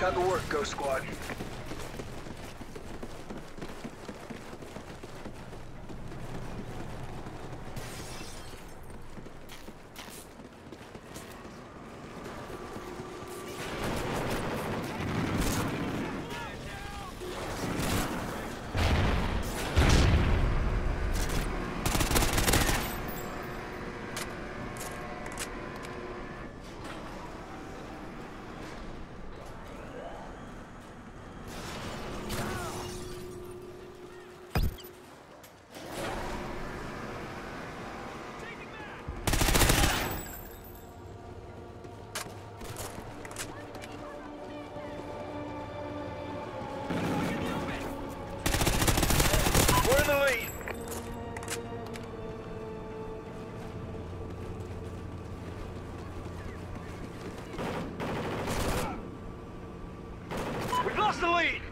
Time to work, Ghost Squad. Lost the lead.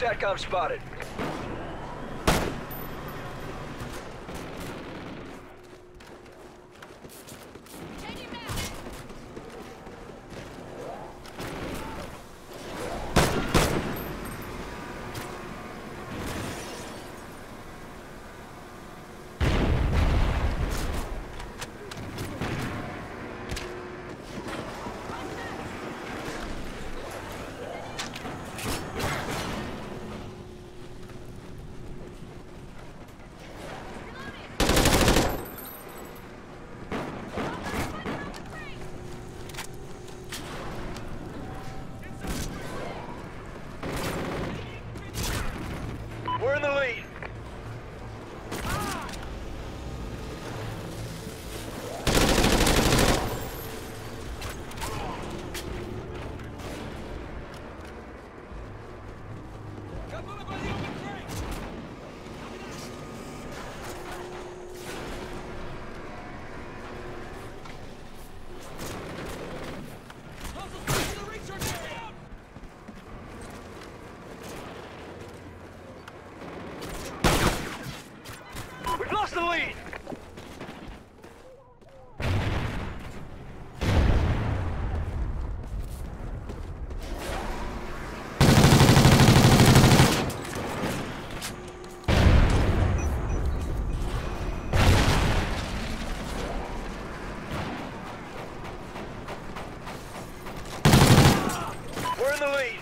SATCOM spotted. We're in the lead. We've lost the lead. We're in the lead.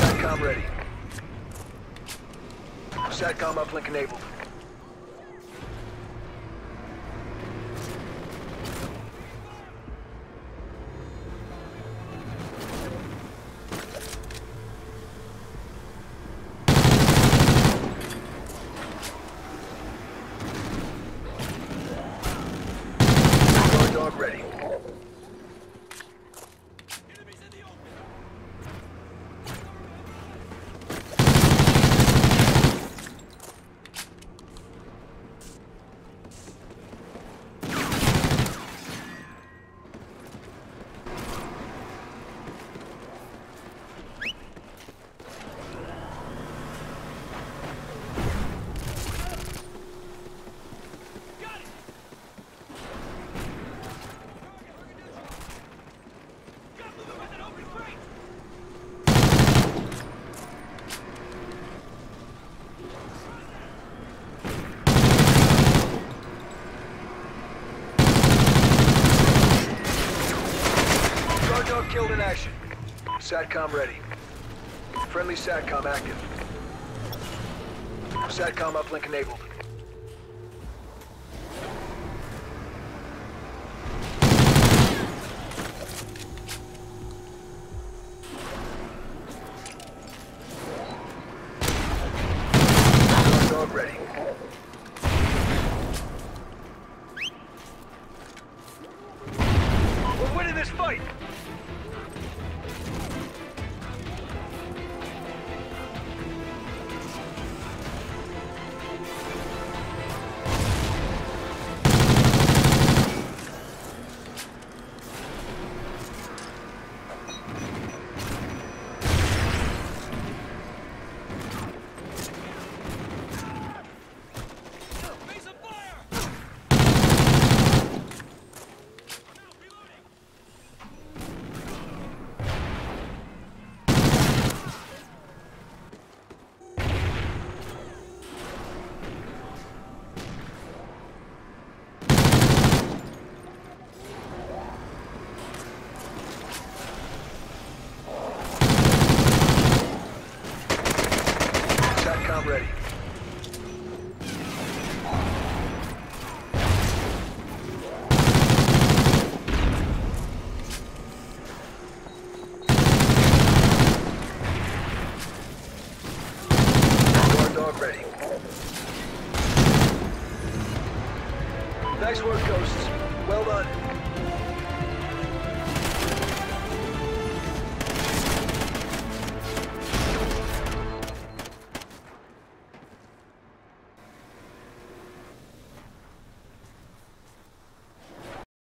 SATCOM ready. SATCOM uplink enabled. squad ready. killed in action. SATCOM ready. Friendly SATCOM active. SATCOM uplink enabled. Fight!